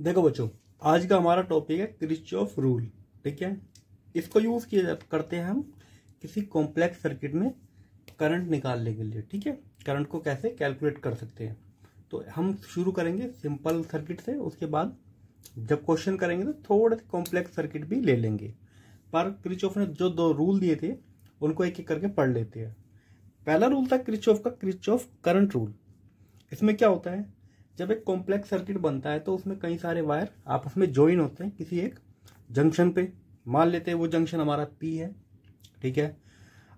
देखो बच्चों, आज का हमारा टॉपिक है क्रिच ऑफ़ रूल ठीक है? इसको यूज़ किया करते हैं हम किसी कॉम्प्लेक्स सर्किट में करंट निकालने के लिए, ठीक है? करंट को कैसे कैलकुलेट कर सकते हैं? तो हम शुरू करेंगे सिंपल सर्किट से, उसके बाद जब क्वेश्चन करेंगे तो थोड़े से कॉम्प्लेक्स सर्किट भी ले लेंगे। पर क्रिच ऑफ़ ने जो दो रूल दिए थे, उनको एक एक करके पढ़ लेते हैं। पहला रूल था क्रिच ऑफ़ का क्रिच ऑफ़ करंट रूल इसमें क्या होता है? जब एक कॉम्प्लेक्स सर्किट बनता है तो उसमें कई सारे वायर आपस में ज्वाइन होते हैं किसी एक जंक्शन पे। मान लेते हैं वो जंक्शन हमारा पी है, ठीक है?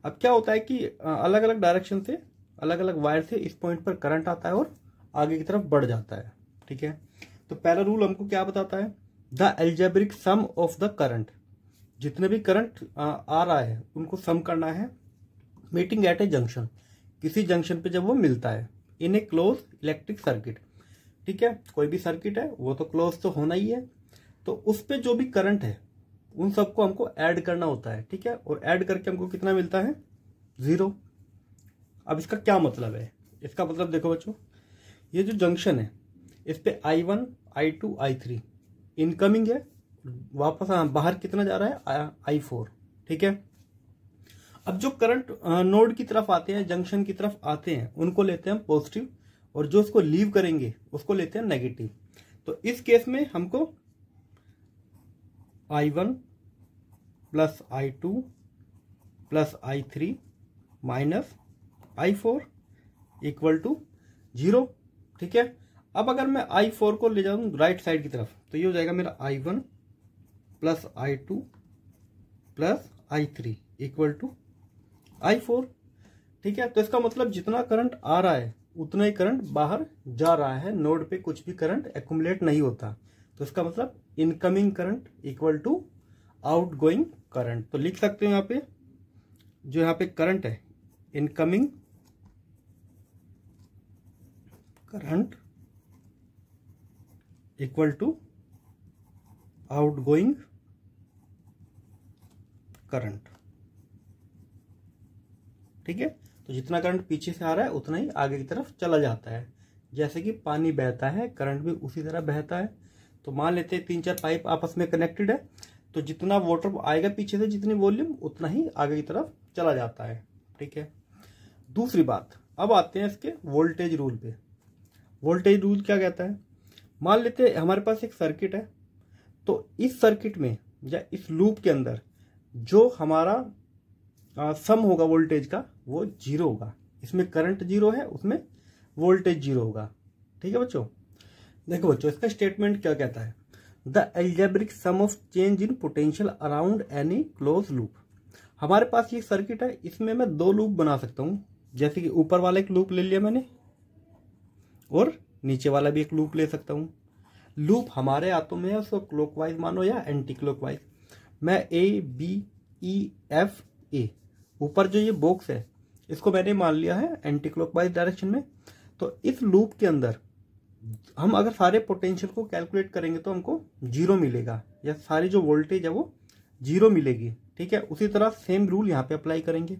अब क्या होता है कि अलग अलग डायरेक्शन से अलग अलग वायर से इस पॉइंट पर करंट आता है और आगे की तरफ़ बढ़ जाता है, ठीक है? तो पहला रूल हमको क्या बताता है? The algebraic sum of the current जितने भी करंट आ रहा है, उनको सम करना है मीटिंग एट ए जंक्शन किसी जंक्शन पे जब वो मिलता है in a close electric circuit ठीक है? कोई भी सर्किट है, वो तो क्लोज तो होना ही है। तो उस पर जो भी करंट है, उन सबको हमको ऐड करना होता है, ठीक है? और ऐड करके हमको कितना मिलता है? ज़ीरो अब इसका क्या मतलब है? इसका मतलब देखो बच्चों, ये जो जंक्शन है, इस पे I one I two I three incoming है, वापस हाँ बाहर कितना जा रहा है? आई फोर ठीक है? अब जो करंट नोड की तरफ़ आते हैं जंक्शन की तरफ़ आते हैं, उनको लेते हैं पॉजिटिव और जो उसको लीव करेंगे, उसको लेते हैं नेगेटिव तो इस केस में हमको I one plus I two plus I three minus I four equal to zero ठीक है? अब अगर मैं आई फोर को ले जाऊँ राइट साइड की तरफ़ तो ये हो जाएगा मेरा I one plus I two plus I three equal to I four ठीक है? तो इसका मतलब जितना करंट आ रहा है उतना ही करंट बाहर जा रहा है, नोड पे कुछ भी करंट एक्यूमुलेट नहीं होता। तो इसका मतलब incoming current equal to outgoing current तो लिख सकते हो यहाँ पे, जो यहाँ पे करंट है incoming current equal to outgoing current ठीक है? तो जितना करंट पीछे से आ रहा है, उतना ही आगे की तरफ़ चला जाता है। जैसे कि पानी बहता है करंट भी उसी तरह बहता है। तो मान लेते हैं तीन चार पाइप आपस में कनेक्टेड है तो जितना वाटर आएगा पीछे से, जितनी वॉल्यूम उतना ही आगे की तरफ़ चला जाता है। ठीक है? दूसरी बात, अब आते हैं इसके वोल्टेज रूल पे। वोल्टेज रूल क्या कहता है? मान लेते हैं हमारे पास एक सर्किट है तो इस सर्किट में या इस लूप के अंदर जो हमारा सम होगा वोल्टेज का, वो ज़ीरो होगा। इसमें करंट ज़ीरो है, उसमें वोल्टेज ज़ीरो होगा। ठीक है बच्चों? देखो बच्चों, इसका स्टेटमेंट क्या कहता है? The algebraic sum of change in potential around any close loop हमारे पास ये सर्किट है, इसमें मैं दो लूप बना सकता हूँ। जैसे कि ऊपर वाला एक लूप ले लिया मैंने, और नीचे वाला भी एक लूप ले सकता हूँ। लूप हमारे हाथों में है, उसको क्लॉकवाइज मानो या एंटी क्लॉकवाइज मैं ए बी ई एफ़ ए ऊपर जो ये बॉक्स है, इसको मैंने मान लिया है एंटी क्लॉकवाइज डायरेक्शन में। तो इस लूप के अंदर हम अगर सारे पोटेंशियल को कैलकुलेट करेंगे तो हमको ज़ीरो मिलेगा, या सारी जो वोल्टेज है वो ज़ीरो मिलेगी, ठीक है? उसी तरह सेम रूल यहाँ पे अप्लाई करेंगे।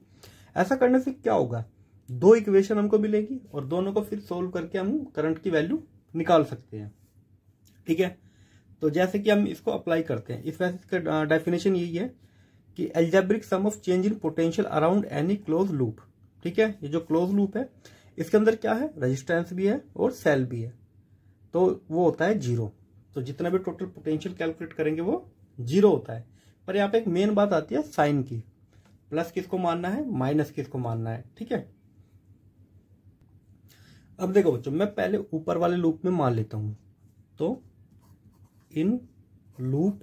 ऐसा करने से क्या होगा? दो इक्वेशन हमको मिलेगी और दोनों को फिर सोल्व करके हम करंट की वैल्यू निकाल सकते हैं, ठीक है? तो जैसे कि हम इसको अप्लाई करते हैं, इस वैसे इसका डेफिनेशन यही है। कि algebraic sum of change in potential around any close loop ठीक है? ये जो क्लोज लूप है, इसके अंदर क्या है? रजिस्टेंस भी है और सेल भी है। तो वो होता है ज़ीरो तो जितना भी टोटल पोटेंशियल कैलकुलेट करेंगे वो ज़ीरो होता है। पर यहाँ पे एक मेन बात आती है साइन की। प्लस किसको मानना है? माइनस किसको मानना है? ठीक है? अब देखो बच्चों, मैं पहले ऊपर वाले लूप में मान लेता हूँ। तो in loop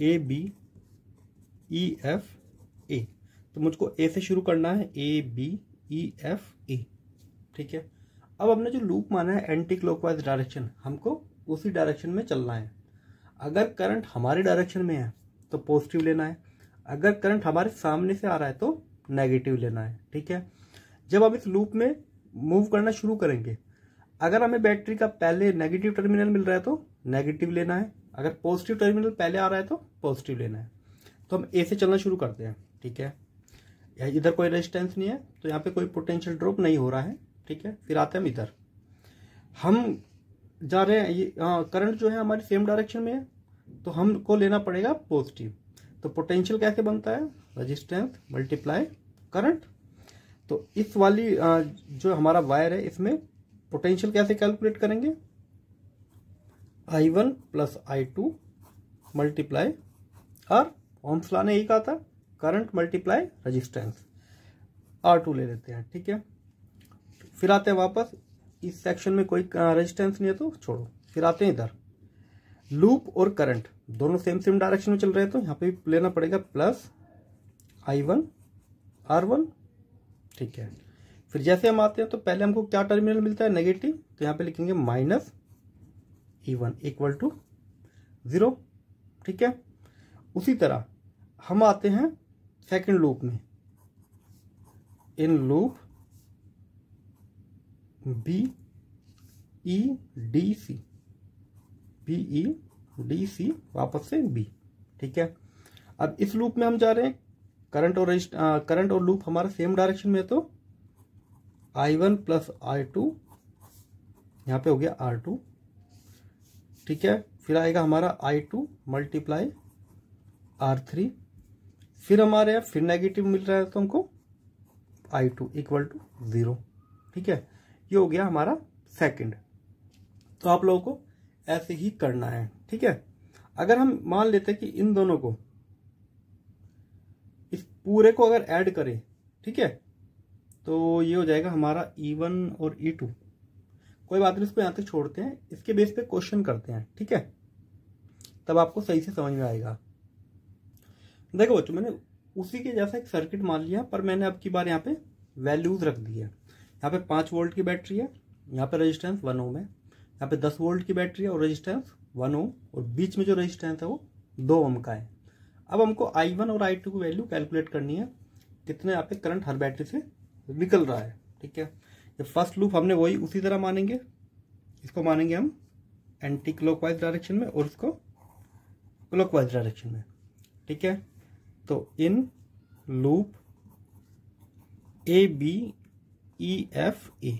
A B E F A तो मुझको ए से शुरू करना है। ए बी ई एफ़ ए ठीक है? अब हमने जो लूप माना है एंटी क्लॉकवाइज डायरेक्शन हमको उसी डायरेक्शन में चलना है। अगर करंट हमारे डायरेक्शन में है तो पॉजिटिव लेना है। अगर करंट हमारे सामने से आ रहा है तो नेगेटिव लेना है। ठीक है? जब हम इस लूप में मूव करना शुरू करेंगे, अगर हमें बैटरी का पहले नेगेटिव टर्मिनल मिल रहा है तो नेगेटिव लेना है। अगर पॉजिटिव टर्मिनल पहले आ रहा है तो पॉजिटिव लेना है। तो हम ए से चलना शुरू करते हैं ठीक है? इधर कोई रेजिस्टेंस नहीं है तो यहाँ पे कोई पोटेंशियल ड्रॉप नहीं हो रहा है ठीक है? फिर आते हैं हम इधर। हम जा रहे हैं ये हाँ करंट जो है हमारी सेम डायरेक्शन में है तो हमको लेना पड़ेगा पॉजिटिव तो पोटेंशियल कैसे बनता है? रजिस्टेंस मल्टीप्लाई करंट तो इस वाली आ, जो हमारा वायर है इसमें पोटेंशियल कैसे कैलकुलेट करेंगे? I one plus I two multiply और ओम्स लाने यही कहा था current multiply resistance R two ले लेते हैं, ठीक है? फिर आते हैं वापस, इस सेक्शन में कोई रेजिस्टेंस नहीं है तो छोड़ो, फिर आते हैं इधर। लूप और करंट दोनों सेम सेम डायरेक्शन में चल रहे हैं तो यहाँ पे भी लेना पड़ेगा plus I one R one ठीक है? फिर जैसे हम आते हैं तो पहले हमको क्या टर्मिनल मिलता है? नेगेटिव तो यहाँ पे लिखेंगे minus E one equal to zero ठीक है? उसी तरह हम आते हैं सेकंड लूप में। In loop B E D C B E D C वापस से बी ठीक है? अब इस लूप में हम जा रहे हैं। करंट और करंट और लूप हमारा सेम डायरेक्शन में है तो I one plus I two यहाँ पे हो गया आर टू ठीक है? फिर आएगा हमारा I two multiply R three फिर हमारे यहाँ फिर नेगेटिव मिल रहा है तो हमको I two equal to zero ठीक है? ये हो गया हमारा सेकंड तो आप लोगों को ऐसे ही करना है। ठीक है? अगर हम मान लेते हैं कि इन दोनों को, इस पूरे को अगर ऐड करें, ठीक है? तो ये हो जाएगा हमारा ई e वन और ई e टू कोई बात नहीं इसको यहाँ तक छोड़ते हैं। इसके बेस पे क्वेश्चन करते हैं। ठीक है? तब आपको सही से समझ में आएगा। देखो बच्चों मैंने उसी के जैसा एक सर्किट मान लिया, पर मैंने अब की बार यहाँ पे वैल्यूज़ रख दी है यहाँ पे पाँच वोल्ट की बैटरी है, यहाँ पे रेजिस्टेंस वन ओम है, यहाँ पे दस वोल्ट की बैटरी है और रेजिस्टेंस वन ओम और बीच में जो रेजिस्टेंस है वो दो ओम का है। अब हमको आई वन और आई टू की वैल्यू कैलकुलेट करनी है, कितने यहाँ पे करंट हर बैटरी से निकल रहा है, ठीक है? ये फ़र्स्ट लूप हमने वही उसी तरह मानेंगे। इसको मानेंगे हम एंटी क्लॉकवाइज डायरेक्शन में और इसको क्लॉकवाइज डायरेक्शन में, ठीक है? तो in loop A B E F A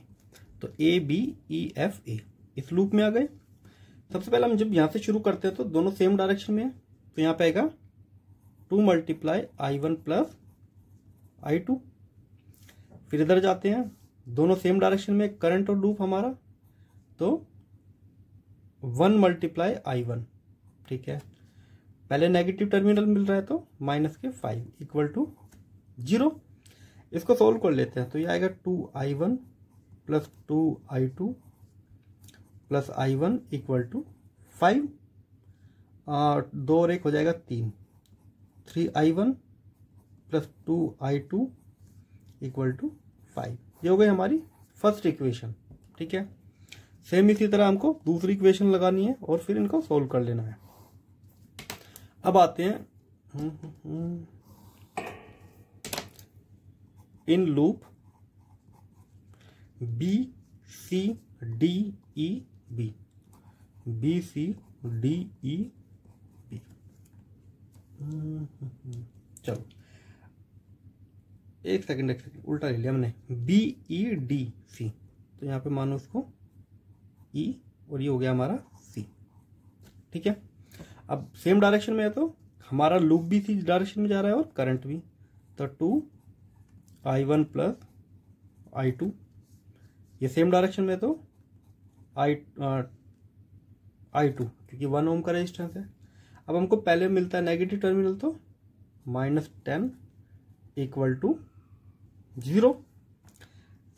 तो ए बी ई एफ़ ए इस लूप में आ गए। सबसे पहले हम जब यहाँ से शुरू करते हैं तो दोनों सेम डायरेक्शन में है। तो यहाँ पे आएगा two multiply I one plus I two फिर इधर जाते हैं। दोनों सेम डायरेक्शन में करंट और लूप हमारा। तो वन मल्टीप्लाई आई वन ठीक है? पहले नेगेटिव टर्मिनल मिल रहा है तो माइनस के फाइव इक्वल टू ज़ीरो इसको सोल्व कर लेते हैं तो ये आएगा two I one plus two I two plus I one equal to five दो और एक हो जाएगा तीन। Three I one plus two I two equal to five ये हो गई हमारी फ़र्स्ट इक्वेशन ठीक है? सेम इसी तरह हमको दूसरी इक्वेशन लगानी है और फिर इनको सोल्व कर लेना है। अब आते हैं। In loop B C D E B B C D E B चलो। एक सेकंड एक सेकंड उल्टा ले लिया हमने बी ई डी सी तो यहाँ पे मानो उसको ई e और ये हो गया हमारा सी ठीक है? अब सेम डायरेक्शन में है तो हमारा लूप भी इसी डायरेक्शन में जा रहा है और करंट भी। तो two I one plus I two ये सेम डायरेक्शन में तो आई आई टू क्योंकि वन ओम का रेजिस्टेंस है। अब हमको पहले मिलता है नेगेटिव टर्मिनल तो minus ten equal to zero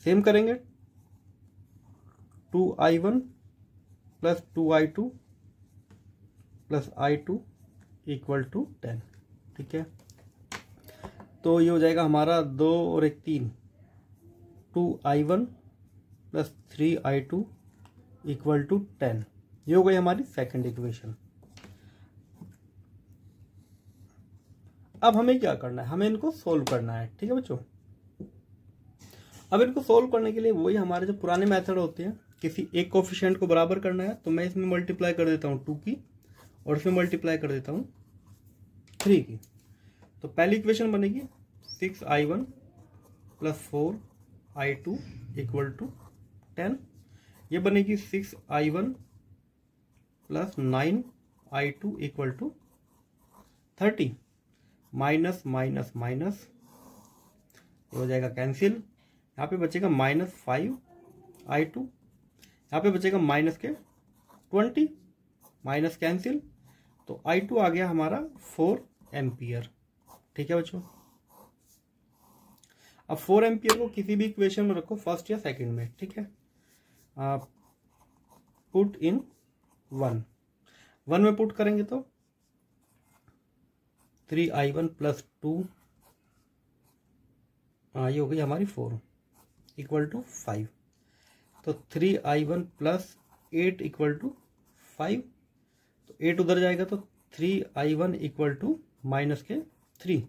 same करेंगे। Two I one plus two I two plus I two equal to ten, ठीक है? तो ये हो जाएगा हमारा दो और एक तीन, two I one plus three I two equal to ten. ये हो गई हमारी सेकंड इक्वेशन अब हमें क्या करना है? हमें इनको सोल्व करना है, ठीक है बच्चों? अब इनको सोल्व करने के लिए वही हमारे जो पुराने मेथड होते हैं, किसी एक कोफिशियंट को बराबर करना है तो मैं इसमें मल्टीप्लाई कर देता हूँ टू की। और इसमें मल्टीप्लाई कर देता हूँ। थ्री की। तो पहली इक्वेशन बनेगी six I one plus four I two equal to ten ये बनेगी six I one plus nine I two equal to thirty minus minus minus हो जाएगा कैंसिल यहाँ पे बचेगा माइनस फाइव आई टू यहाँ पे बचेगा माइनस के ट्वेंटी माइनस कैंसिल तो आई टू आ गया हमारा फोर एम्पियर ठीक है बच्चों? अब फोर एम्पियर को किसी भी इक्वेशन में रखो फ़र्स्ट या सेकंड में, ठीक है? पुट इन वन वन में पुट करेंगे तो three I one plus two ये हो गई हमारी फोर इक्वल टू फाइव तो three I one plus eight equal to five eight उधर जाएगा तो three I one equal to minus के थ्री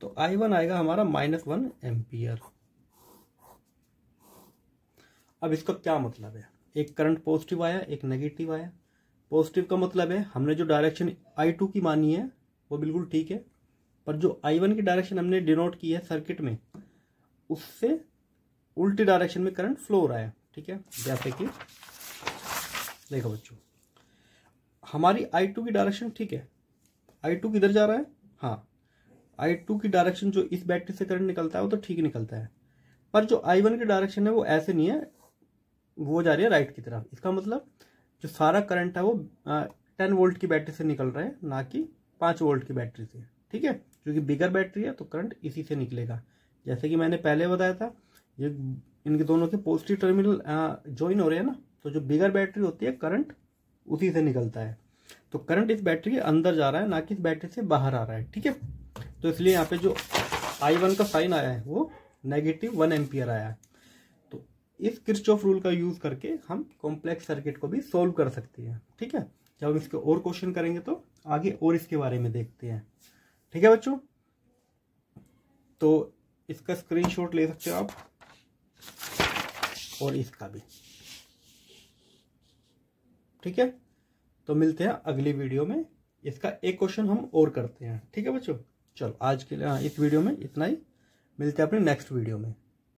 तो आई वन आएगा हमारा माइनस वन एम्पियर अब इसका क्या मतलब है? एक करंट पॉजिटिव आया, एक नेगेटिव आया। पॉजिटिव का मतलब है, हमने जो डायरेक्शन आई टू की मानी है, वो बिल्कुल ठीक है। पर जो आई वन की डायरेक्शन हमने डिनोट की है सर्किट में, उससे उल्टी डायरेक्शन में करंट फ्लो रहा है, ठीक है? जैसे कि, देखो बच्चों। हमारी आई टू की डायरेक्शन ठीक है। आई टू किधर जा रहा है? हाँ। आई टू की डायरेक्शन जो इस बैटरी से करंट निकलता है, वो तो ठीक निकलता है। पर जो आई वन की डायरेक्शन है, वो ऐसे नहीं है। वो जा रही है राइट की तरफ़। इसका मतलब जो सारा करंट है, वो टेन वोल्ट की बैटरी से निकल रहा है, ना कि पाँच वोल्ट की बैटरी से। ठीक है? क्योंकि बिगर बैटरी है तो करंट इसी से निकलेगा। जैसे कि मैंने पहले बताया था, ये इनके दोनों के पॉजिटिव टर्मिनल ज्वाइन हो रहे हैं ना तो जो बिगर बैटरी होती है करंट उसी से निकलता है। तो करंट इस बैटरी के अंदर जा रहा है, ना कि इस बैटरी से बाहर आ रहा है, ठीक है? तो इसलिए यहाँ पे जो आई वन का साइन आया है, वो नेगेटिव वन एम्पियर आया है। तो इस क्रिस्टोफ रूल का यूज़ करके हम कॉम्प्लेक्स सर्किट को भी सोल्व कर सकते हैं, ठीक है? जब हम इसके और क्वेश्चन करेंगे तो आगे और इसके बारे में देखते हैं, ठीक है बच्चों? तो इसका स्क्रीनशॉट ले सकते हो आप और इसका भी। ठीक है? तो मिलते हैं अगली वीडियो में। इसका एक क्वेश्चन हम और करते हैं। ठीक है बच्चों? चलो आज के लिए हाँ, इस वीडियो में इतना ही। मिलते हैं अपने नेक्स्ट वीडियो में।